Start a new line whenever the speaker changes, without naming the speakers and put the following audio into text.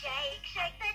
shake, shake